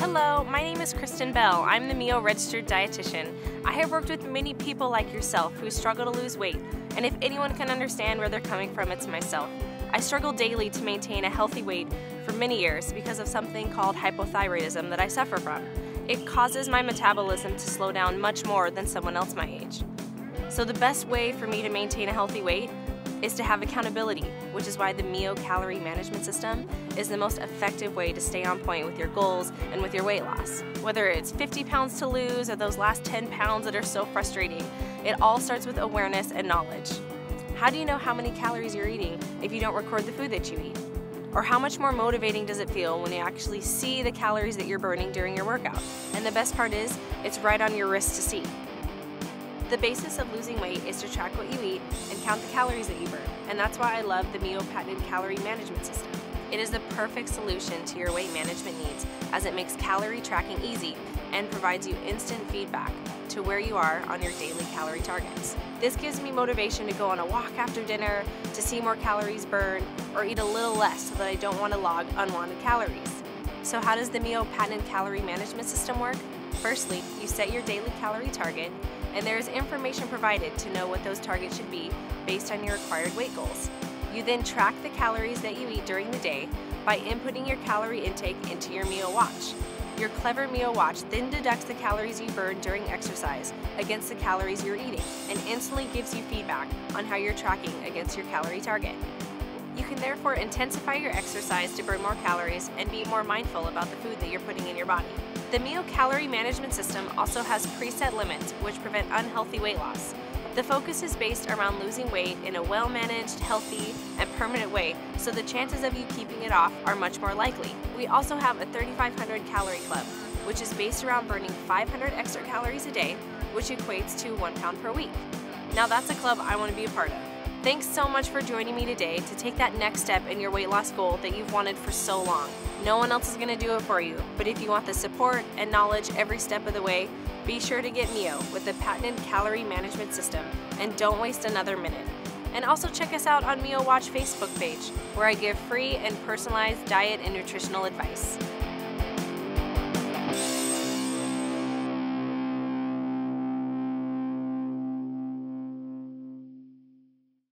Hello, my name is Kristen Bell. I'm the Mio registered dietitian. I have worked with many people like yourself who struggle to lose weight, and if anyone can understand where they're coming from, it's myself. I struggle daily to maintain a healthy weight for many years because of something called hypothyroidism that I suffer from. It causes my metabolism to slow down much more than someone else my age. So the best way for me to maintain a healthy weight is to have accountability, which is why the Mio calorie management system is the most effective way to stay on point with your goals and with your weight loss. Whether it's 50 pounds to lose or those last 10 pounds that are so frustrating, it all starts with awareness and knowledge. How do you know how many calories you're eating if you don't record the food that you eat? Or how much more motivating does it feel when you actually see the calories that you're burning during your workout? And the best part is, it's right on your wrist to see. The basis of losing weight is to track what you eat and count the calories that you burn, and that's why I love the Mio patented calorie management system. It is the perfect solution to your weight management needs as it makes calorie tracking easy and provides you instant feedback to where you are on your daily calorie targets. This gives me motivation to go on a walk after dinner, to see more calories burn, or eat a little less so that I don't want to log unwanted calories. So how does the Mio patented calorie management system work? Firstly, you set your daily calorie target, and there is information provided to know what those targets should be based on your required weight goals. You then track the calories that you eat during the day by inputting your calorie intake into your Mio watch. Your clever Mio watch then deducts the calories you burn during exercise against the calories you're eating and instantly gives you feedback on how you're tracking against your calorie target. You can therefore intensify your exercise to burn more calories and be more mindful about the food that you're putting in your body. The Mio calorie management system also has preset limits which prevent unhealthy weight loss. The focus is based around losing weight in a well managed, healthy, and permanent way, so the chances of you keeping it off are much more likely. We also have a 3500 calorie club, which is based around burning 500 extra calories a day, which equates to one pound per week. Now that's a club I want to be a part of. Thanks so much for joining me today to take that next step in your weight loss goal that you've wanted for so long. No one else is going to do it for you, but if you want the support and knowledge every step of the way, be sure to get Mio with the patented calorie management system and don't waste another minute. And also check us out on Mio Watch Facebook page, where I give free and personalized diet and nutritional advice.